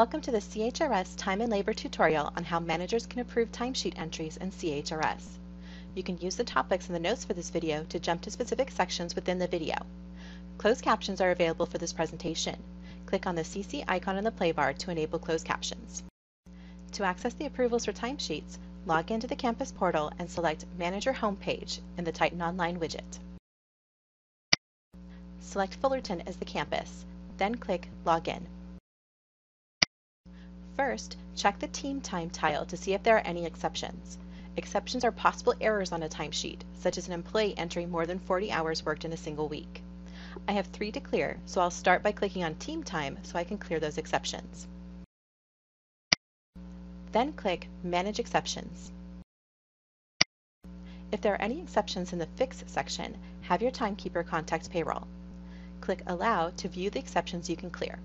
Welcome to the CHRS Time and Labor tutorial on how managers can approve timesheet entries in CHRS. You can use the topics in the notes for this video to jump to specific sections within the video. Closed captions are available for this presentation. Click on the CC icon in the play bar to enable closed captions. To access the approvals for timesheets, log into the campus portal and select Manager Homepage in the Titan Online widget. Select Fullerton as the campus, then click Login. First, check the Team Time tile to see if there are any exceptions. Exceptions are possible errors on a timesheet, such as an employee entering more than 40 hours worked in a single week. I have three to clear, so I'll start by clicking on Team Time so I can clear those exceptions. Then click Manage Exceptions. If there are any exceptions in the Fix section, have your timekeeper contact payroll. Click Allow to view the exceptions you can clear.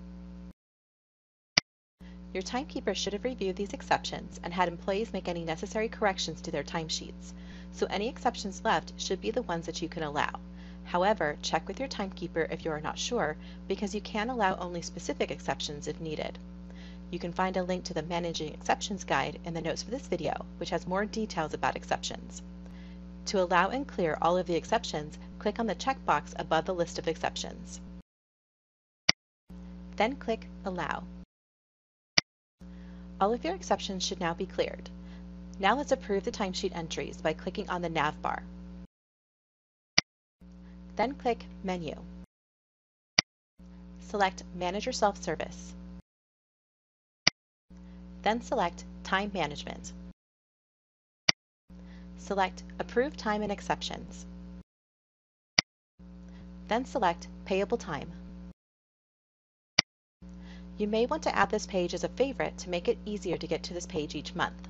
Your timekeeper should have reviewed these exceptions and had employees make any necessary corrections to their timesheets, so any exceptions left should be the ones that you can allow. However, check with your timekeeper if you are not sure, because you can allow only specific exceptions if needed. You can find a link to the Managing Exceptions guide in the notes for this video, which has more details about exceptions. To allow and clear all of the exceptions, click on the checkbox above the list of exceptions. Then click Allow. All of your exceptions should now be cleared. Now let's approve the timesheet entries by clicking on the nav bar. Then click Menu. Select Manager Self-Service. Then select Time Management. Select Approve Time and Exceptions. Then select Payable Time. You may want to add this page as a favorite to make it easier to get to this page each month.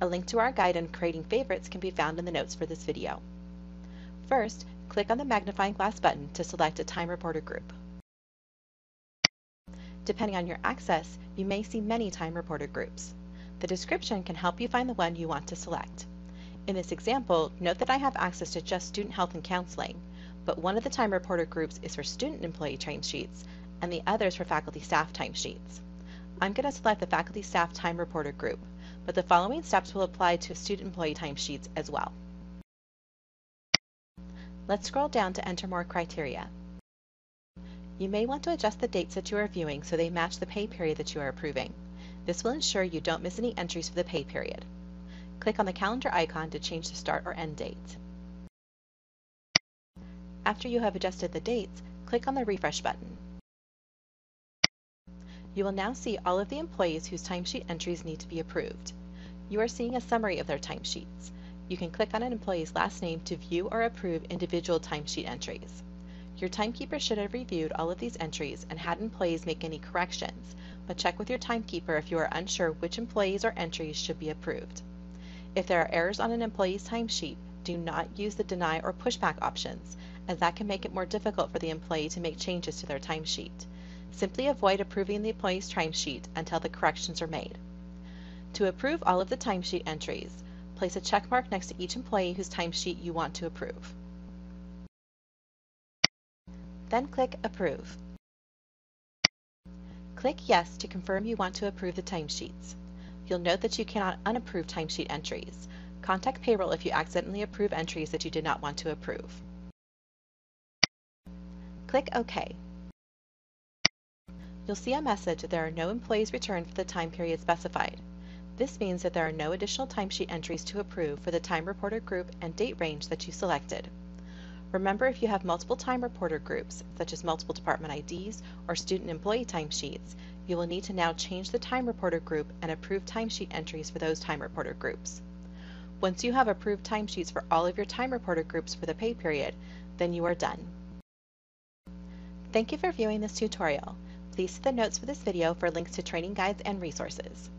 A link to our guide on creating favorites can be found in the notes for this video. First, click on the magnifying glass button to select a time reporter group. Depending on your access, you may see many time reporter groups. The description can help you find the one you want to select. In this example, note that I have access to just student health and counseling, but one of the time reporter groups is for student employee timesheets, and the others for faculty staff timesheets. I'm going to select the faculty staff time reporter group, but the following steps will apply to student employee timesheets as well. Let's scroll down to enter more criteria. You may want to adjust the dates that you are viewing so they match the pay period that you are approving. This will ensure you don't miss any entries for the pay period. Click on the calendar icon to change the start or end date. After you have adjusted the dates, click on the refresh button. You will now see all of the employees whose timesheet entries need to be approved. You are seeing a summary of their timesheets. You can click on an employee's last name to view or approve individual timesheet entries. Your timekeeper should have reviewed all of these entries and had employees make any corrections, but check with your timekeeper if you are unsure which employees or entries should be approved. If there are errors on an employee's timesheet, do not use the deny or pushback options, as that can make it more difficult for the employee to make changes to their timesheet. Simply avoid approving the employee's timesheet until the corrections are made. To approve all of the timesheet entries, place a check mark next to each employee whose timesheet you want to approve. Then click Approve. Click Yes to confirm you want to approve the timesheets. You'll note that you cannot unapprove timesheet entries. Contact payroll if you accidentally approve entries that you did not want to approve. Click OK. You'll see a message that there are no employees returned for the time period specified. This means that there are no additional timesheet entries to approve for the time reporter group and date range that you selected. Remember if you have multiple time reporter groups, such as multiple department IDs or student employee timesheets, you will need to now change the time reporter group and approve timesheet entries for those time reporter groups. Once you have approved timesheets for all of your time reporter groups for the pay period, then you are done. Thank you for viewing this tutorial. Please see the notes for this video for links to training guides and resources.